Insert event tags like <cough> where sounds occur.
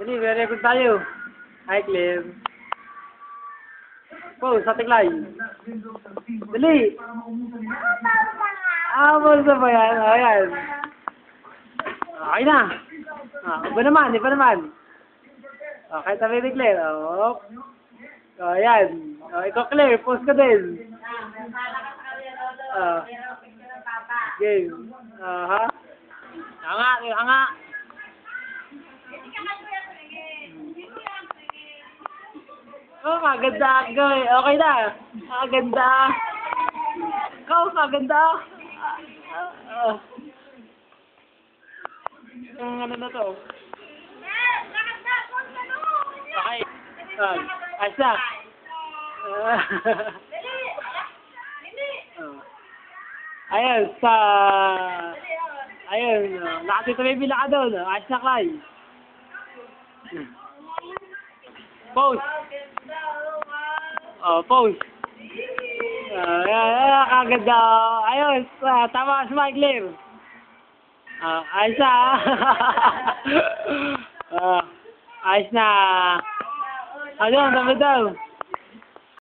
Dali, may record tayo. Hi, Claire. Pose, sa tiklay. Dali. Ah, pose ba yan? Ayan. Okay na. Ah, iba naman, iba naman. Okay, tabi ni Claire. Oh. Oh, ayan. Oh, ikaw, Claire, pose ka din. Ah. Game. Aha. Anga, anga. Oh, kaganda ako eh. Okay na. Kaganda. Ikaw, kaganda. Ah, ah. Ang ano na to? Okay. Ah, ayos na. Ah. Ayun, sa... Ayun, uh, nakatito may bila ka doon. ah. Ayos na, Oh, pose. Ah, ayan, ayan, kaganda. Ayos, ah, tama, smile, Claire. <laughs> Ah, ayos na. ah, ayos na. Ano, dami daw.